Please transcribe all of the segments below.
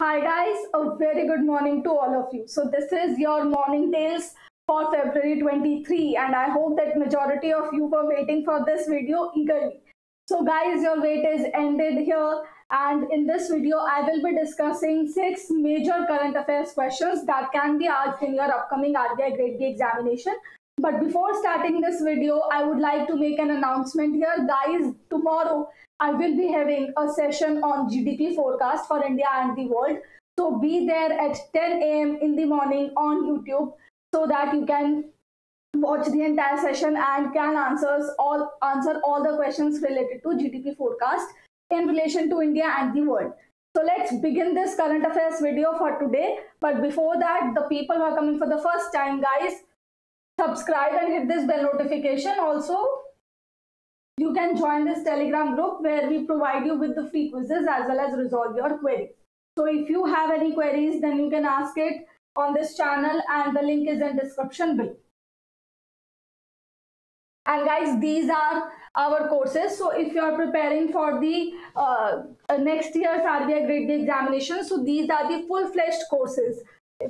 Hi guys, a very good morning to all of you. So this is your morning tales for February 23 and I hope that majority of you were waiting for this video eagerly. So guys, your wait is ended here and in this video I will be discussing six major current affairs questions that can be asked in your upcoming RBI Grade B examination. But before starting this video, I would like to make an announcement here. Guys, tomorrow I will be having a session on GDP forecast for India and the world. So be there at 10 a.m. in the morning on YouTube so that you can watch the entire session and can answers all answer all the questions related to GDP forecast in relation to India and the world. So let's begin this current affairs video for today. But before that, the people who are coming for the first time, guys, subscribe and hit this bell notification. Also, you can join this telegram group where we provide you with the free quizzes as well as resolve your queries. So if you have any queries, then you can ask it on this channel and the link is in description below. And guys, these are our courses. So if you are preparing for the uh, next year's RBI Grade B examination, so these are the full-fledged courses.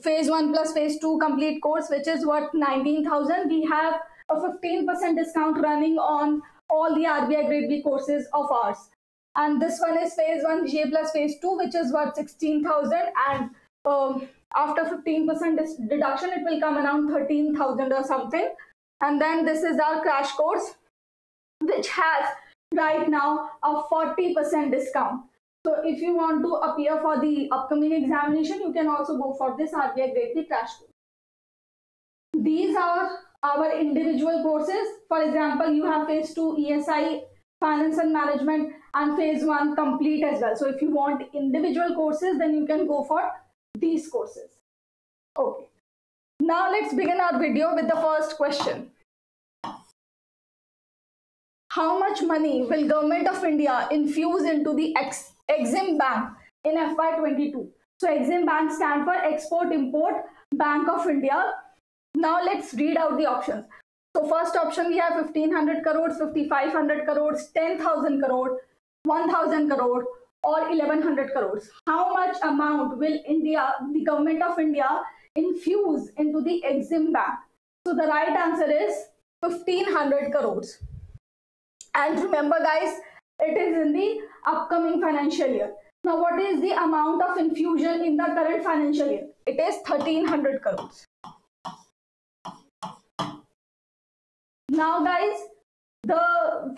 Phase 1 plus Phase 2 complete course, which is what 19,000. We have a 15% discount running on all the RBI Grade B courses of ours. And this one is phase 1 J plus phase 2, which is what 16,000. And um, after 15% deduction, it will come around 13,000 or something. And then this is our crash course, which has right now a 40% discount. So if you want to appear for the upcoming examination, you can also go for this RBI Grade B crash course. These are our individual courses. For example, you have phase 2 ESI, finance and management and phase 1 complete as well. So if you want individual courses, then you can go for these courses. Okay. Now let's begin our video with the first question. How much money will Government of India infuse into the Ex Exim Bank in FY22? So Exim Bank stand for Export Import Bank of India now let's read out the options. So first option we have 1500 crores, 5500 crores, 10,000 crore, 1000 crore or 1100 crores. How much amount will India, the government of India infuse into the Exim Bank? So the right answer is 1500 crores. And remember guys, it is in the upcoming financial year. Now what is the amount of infusion in the current financial year? It is 1300 crores. Now guys, the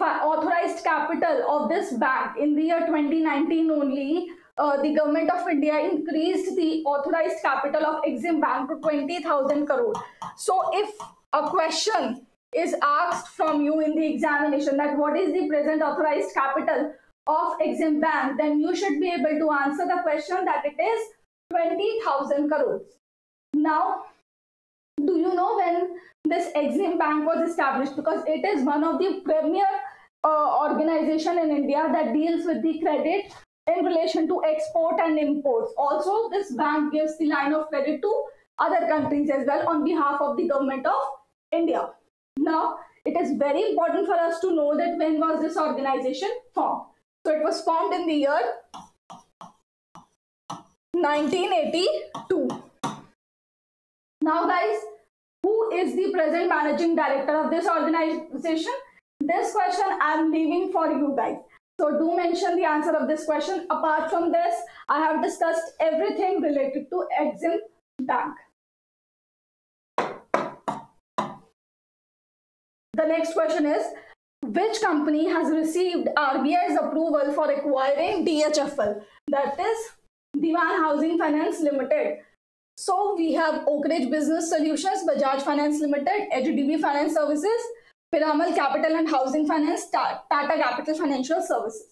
authorized capital of this bank in the year 2019 only, uh, the government of India increased the authorized capital of Exim Bank to 20,000 crore. So if a question is asked from you in the examination that what is the present authorized capital of Exim Bank, then you should be able to answer the question that it is 20,000 crores. Now, do you know when this Exim Bank was established? Because it is one of the premier uh, organization in India that deals with the credit in relation to export and imports. Also, this bank gives the line of credit to other countries as well on behalf of the government of India. Now, it is very important for us to know that when was this organization formed. So, it was formed in the year 1982. Now guys, who is the present managing director of this organization? This question I'm leaving for you guys. So do mention the answer of this question. Apart from this, I have discussed everything related to Exim Bank. The next question is, which company has received RBI's approval for acquiring DHFL? That is Dewan Housing Finance Limited. So we have Oak Ridge Business Solutions, Bajaj Finance Limited, HDB Finance Services, Piramal Capital and Housing Finance, Tata Capital Financial Services.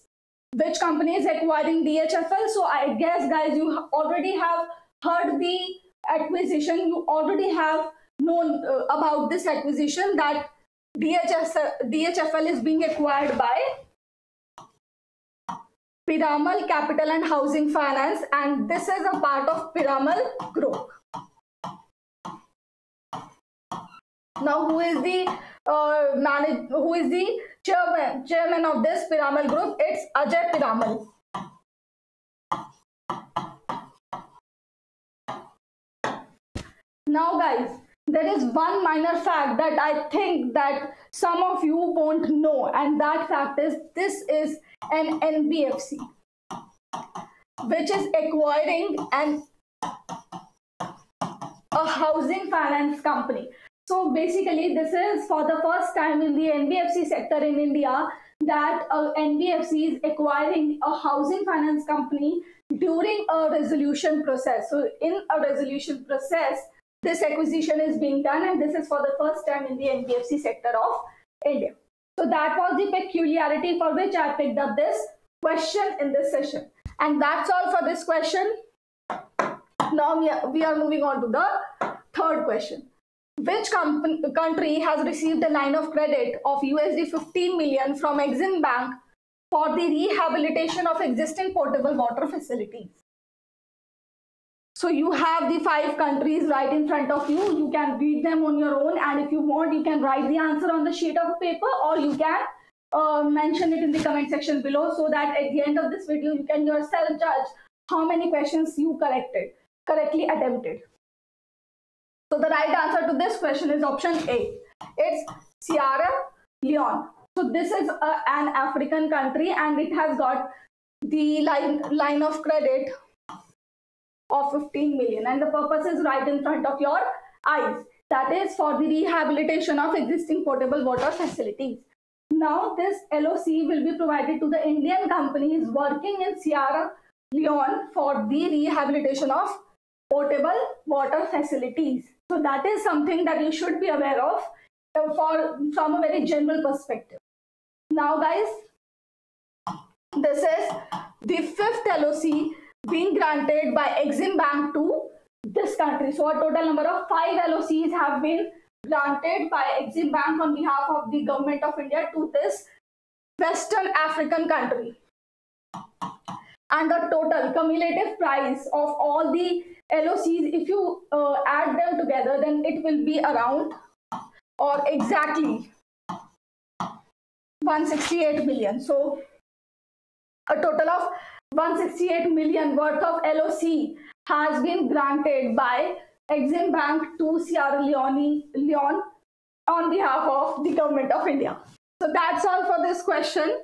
Which company is acquiring DHFL? So I guess guys, you already have heard the acquisition. You already have known uh, about this acquisition that DHS, DHFL is being acquired by Piramal Capital and Housing Finance and this is a part of Piramal Group. Now who is the uh, manage, who is the chairman, chairman of this Piramal Group? It's Ajay Piramal. Now guys, there is one minor fact that I think that some of you won't know and that fact is this is an NBFC which is acquiring an a housing finance company. So basically this is for the first time in the NBFC sector in India that a NBFC is acquiring a housing finance company during a resolution process. So in a resolution process, this acquisition is being done and this is for the first time in the NBFC sector of India. So that was the peculiarity for which I picked up this question in this session. And that's all for this question. Now we are, we are moving on to the third question. Which country has received a line of credit of USD 15 million from Exim Bank for the rehabilitation of existing potable water facilities? So you have the five countries right in front of you. You can read them on your own and if you want, you can write the answer on the sheet of paper or you can uh, mention it in the comment section below so that at the end of this video, you can yourself judge how many questions you corrected, correctly attempted. So the right answer to this question is option A. It's Sierra Leone. So this is a, an African country and it has got the line, line of credit of 15 million and the purpose is right in front of your eyes. That is for the rehabilitation of existing potable water facilities. Now this LOC will be provided to the Indian companies working in Sierra Leone for the rehabilitation of potable water facilities. So that is something that you should be aware of for from a very general perspective. Now guys, this is the fifth LOC being granted by Exim Bank to this country. So a total number of five LOCs have been granted by Exim Bank on behalf of the government of India to this Western African country. And the total cumulative price of all the LOCs, if you uh, add them together, then it will be around or exactly 168 million. So a total of 168 million worth of LOC has been granted by Exim Bank to Sierra Leone, on behalf of the government of India. So that's all for this question.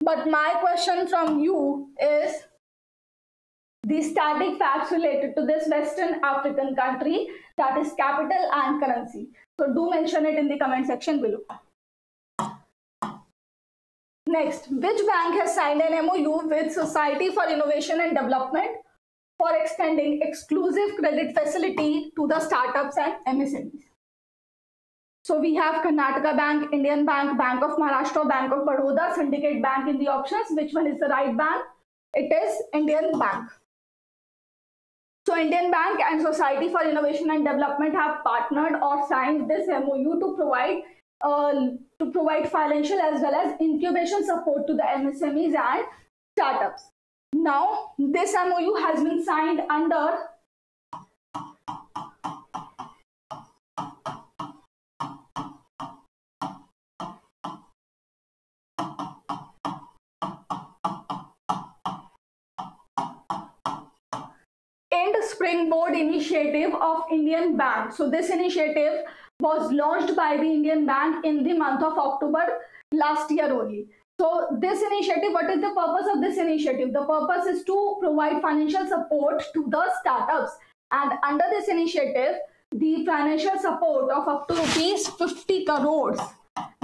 But my question from you is the static facts related to this Western African country that is capital and currency. So do mention it in the comment section below. Next, which bank has signed an MOU with Society for Innovation and Development for extending exclusive credit facility to the startups and MSMEs? So we have Karnataka Bank, Indian Bank, Bank of Maharashtra, Bank of Baroda, Syndicate Bank in the options. Which one is the right bank? It is Indian Bank. So Indian Bank and Society for Innovation and Development have partnered or signed this MOU to provide uh, to provide financial as well as incubation support to the MSMEs and startups. Now, this MOU has been signed under Springboard Initiative of Indian Bank. So this initiative was launched by the Indian Bank in the month of October last year only. So this initiative, what is the purpose of this initiative? The purpose is to provide financial support to the startups. And under this initiative, the financial support of up to rupees 50 crores.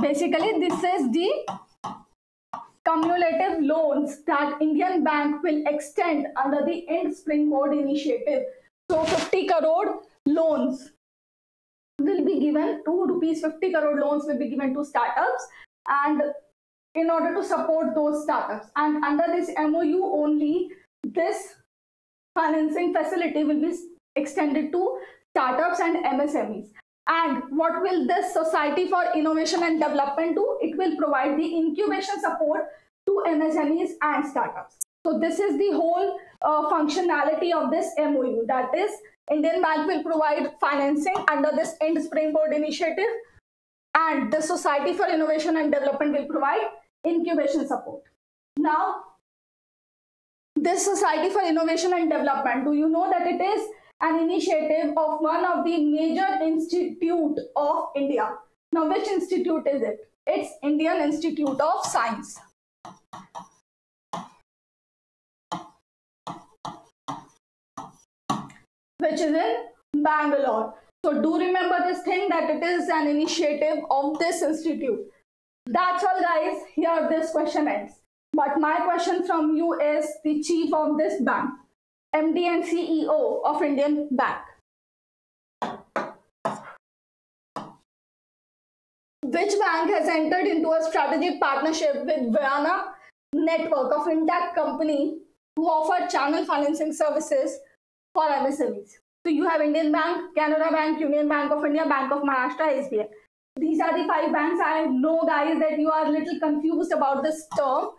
Basically, this is the cumulative loans that Indian Bank will extend under the Ind Spring Springboard initiative. So 50 crore loans will be given 2 rupees 50 crore loans will be given to startups and in order to support those startups. And under this MOU only this financing facility will be extended to startups and MSMEs and what will this society for innovation and development do? It will provide the incubation support to MSMEs and startups. So this is the whole uh, functionality of this MOU that is Indian Bank will provide financing under this Ind Springboard initiative and the Society for Innovation and Development will provide incubation support. Now, this Society for Innovation and Development, do you know that it is an initiative of one of the major institute of India. Now, which institute is it? It's Indian Institute of Science. Which is in Bangalore. So do remember this thing that it is an initiative of this institute. That's all guys. Here this question ends. But my question from you is the chief of this bank, MD and CEO of Indian Bank. Which bank has entered into a strategic partnership with Vayana network of fintech company who offer channel financing services for MSMEs? So you have Indian Bank, Canara Bank, Union Bank of India, Bank of Maharashtra, SBI. These are the five banks. I know guys that you are a little confused about this term,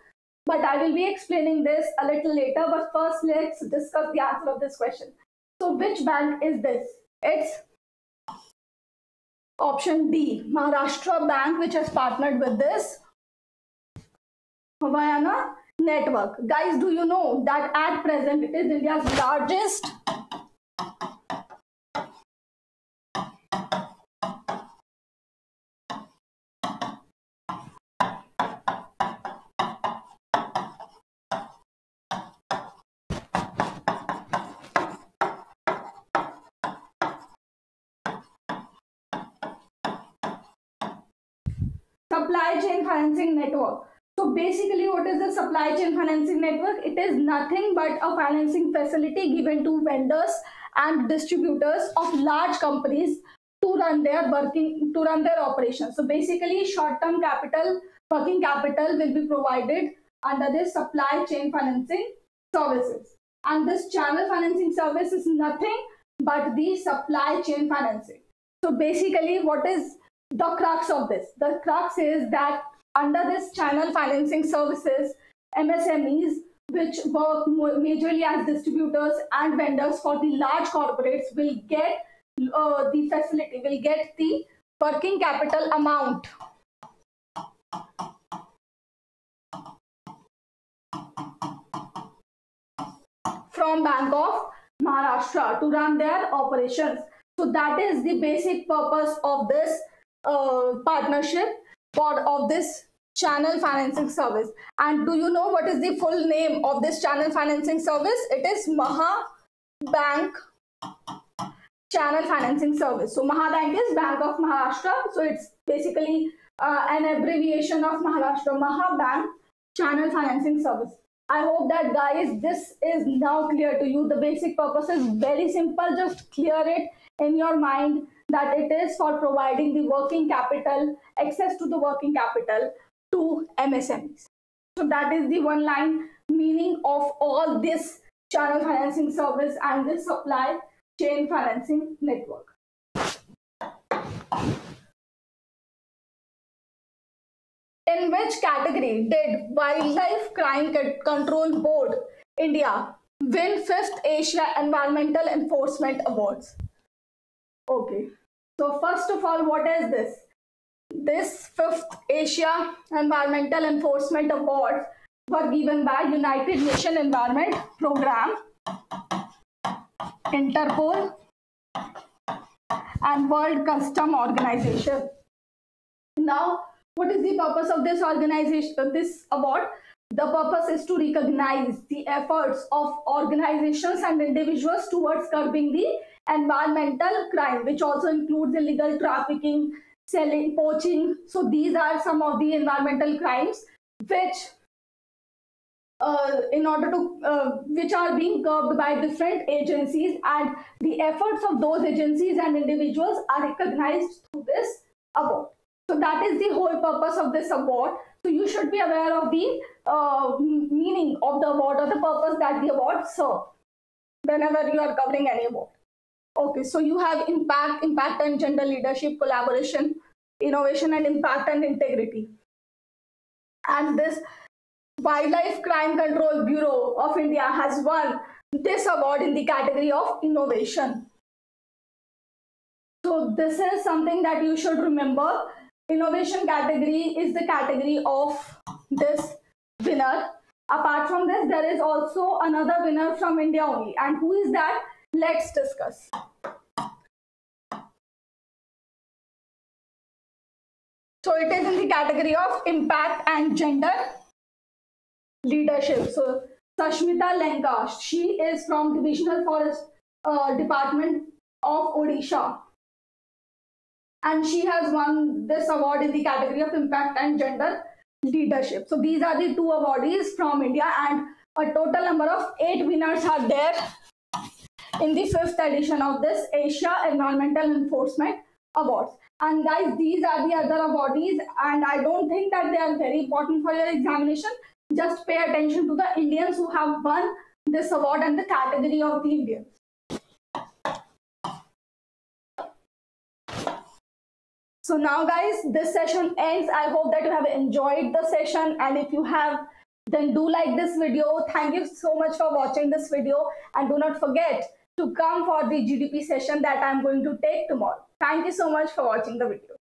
but I will be explaining this a little later. But first, let's discuss the answer of this question. So which bank is this? It's option D, Maharashtra Bank, which has partnered with this Vayana network. Guys, do you know that at present it is India's largest supply chain financing network. So basically what is the supply chain financing network? It is nothing but a financing facility given to vendors and distributors of large companies to run their working to run their operations. So basically short-term capital, working capital will be provided under this supply chain financing services. And this channel financing service is nothing but the supply chain financing. So basically what is the crux of this. The crux is that under this channel financing services, MSMEs, which work majorly as distributors and vendors for the large corporates, will get uh, the facility, will get the working capital amount. from Bank of Maharashtra to run their operations. So that is the basic purpose of this uh, partnership for of this channel financing service. And do you know what is the full name of this channel financing service? It is Maha Bank Channel Financing Service. So Mahabank is Bank of Maharashtra. So it's basically uh, an abbreviation of Maharashtra Mahabank Channel Financing Service. I hope that guys, this is now clear to you. The basic purpose is very simple. Just clear it in your mind that it is for providing the working capital, access to the working capital to MSMEs. So that is the one line meaning of all this channel financing service and this supply chain financing network. In which category did Wildlife Crime Control Board India win 5th Asia Environmental Enforcement Awards? Okay. So first of all, what is this? This fifth Asia Environmental Enforcement Award were given by United Nations Environment Program, Interpol, and World Custom Organization. Now, what is the purpose of this organization, uh, this award? The purpose is to recognize the efforts of organizations and individuals towards curbing the environmental crime, which also includes illegal trafficking, selling, poaching. So these are some of the environmental crimes which uh, in order to uh, which are being curbed by different agencies. And the efforts of those agencies and individuals are recognized through this award. So that is the whole purpose of this award. So you should be aware of the uh, meaning of the award or the purpose that the award serve whenever you are covering any award Okay, so you have impact, impact and gender leadership, collaboration, innovation and impact and integrity. And this Wildlife Crime Control Bureau of India has won this award in the category of innovation. So this is something that you should remember. Innovation category is the category of this winner. Apart from this, there is also another winner from India only. And who is that? Let's discuss. So it is in the category of impact and gender leadership. So Sashmita Lenka, she is from Divisional Forest uh, Department of Odisha. And she has won this award in the category of impact and gender leadership. So these are the two awardees from India and a total number of eight winners are there in the fifth edition of this Asia Environmental Enforcement Awards. And guys, these are the other awardees and I don't think that they are very important for your examination. Just pay attention to the Indians who have won this award and the category of the Indians. So now guys, this session ends. I hope that you have enjoyed the session and if you have, then do like this video. Thank you so much for watching this video and do not forget to come for the GDP session that I'm going to take tomorrow. Thank you so much for watching the video.